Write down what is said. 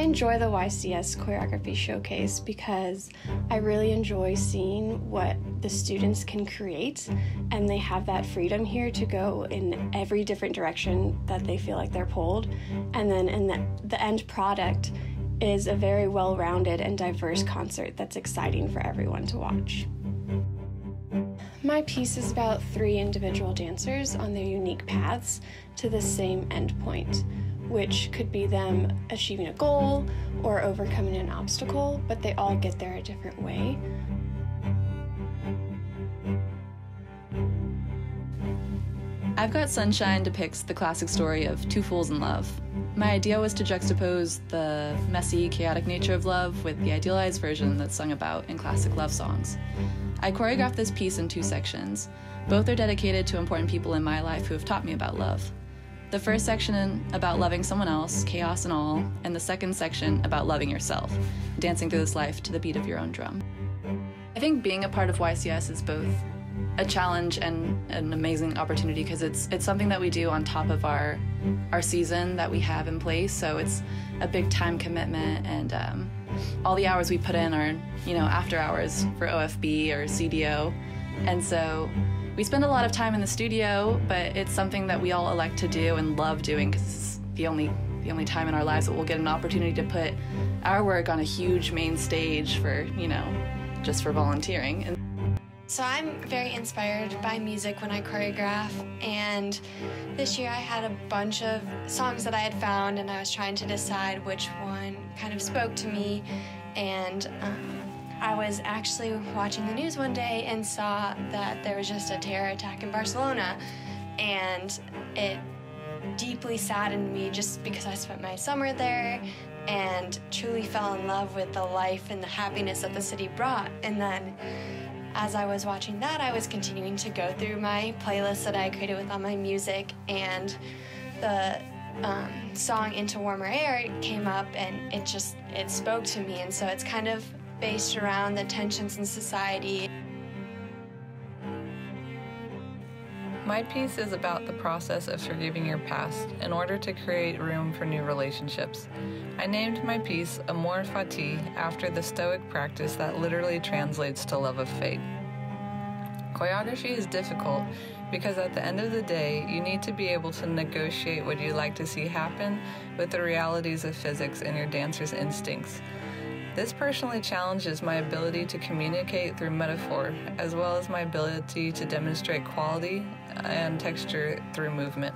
enjoy the YCS choreography showcase because I really enjoy seeing what the students can create, and they have that freedom here to go in every different direction that they feel like they're pulled. And then in the, the end product is a very well rounded and diverse concert that's exciting for everyone to watch. My piece is about three individual dancers on their unique paths to the same endpoint which could be them achieving a goal or overcoming an obstacle, but they all get there a different way. I've Got Sunshine depicts the classic story of two fools in love. My idea was to juxtapose the messy, chaotic nature of love with the idealized version that's sung about in classic love songs. I choreographed this piece in two sections. Both are dedicated to important people in my life who have taught me about love. The first section about loving someone else, chaos and all, and the second section about loving yourself, dancing through this life to the beat of your own drum. I think being a part of YCS is both a challenge and an amazing opportunity because it's it's something that we do on top of our our season that we have in place. So it's a big time commitment, and um, all the hours we put in are you know after hours for OFB or CDO, and so we spend a lot of time in the studio, but it's something that we all elect to do and love doing because it's the only the only time in our lives that we'll get an opportunity to put our work on a huge main stage for you know just for volunteering. And so I'm very inspired by music when I choreograph, and this year I had a bunch of songs that I had found, and I was trying to decide which one kind of spoke to me, and. Um, I was actually watching the news one day and saw that there was just a terror attack in Barcelona, and it deeply saddened me just because I spent my summer there and truly fell in love with the life and the happiness that the city brought. And then as I was watching that, I was continuing to go through my playlist that I created with all my music, and the um, song "Into Warmer Air" came up, and it just it spoke to me. And so it's kind of based around the tensions in society. My piece is about the process of forgiving your past in order to create room for new relationships. I named my piece Amor Fati after the Stoic practice that literally translates to love of fate. Choreography is difficult because at the end of the day, you need to be able to negotiate what you'd like to see happen with the realities of physics and your dancer's instincts. This personally challenges my ability to communicate through metaphor, as well as my ability to demonstrate quality and texture through movement.